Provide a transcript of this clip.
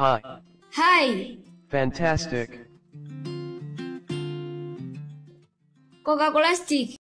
Hi. Hi. Fantastic. Coca-Cola stick.